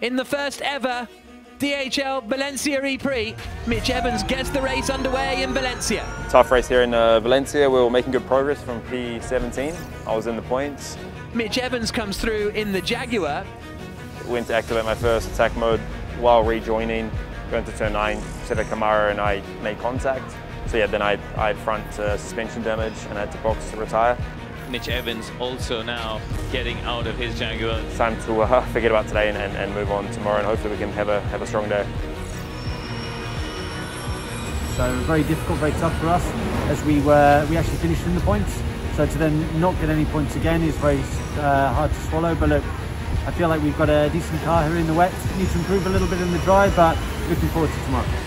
in the first ever DHL Valencia E-Prix. Mitch Evans gets the race underway in Valencia. Tough race here in uh, Valencia. We were making good progress from P17. I was in the points. Mitch Evans comes through in the Jaguar. Went to activate my first attack mode while rejoining. Going to turn 9, Sette Camara and I made contact. So yeah, then I, I had front uh, suspension damage and I had to box to retire. Mitch Evans also now getting out of his Jaguar. It's time to uh, forget about today and, and, and, move on tomorrow and hopefully we can have a, have a strong day. So very difficult, very tough for us as we were, we actually finished in the points. So to then not get any points again is very uh, hard to swallow. But look, I feel like we've got a decent car here in the wet. Need to improve a little bit in the dry, but looking forward to tomorrow.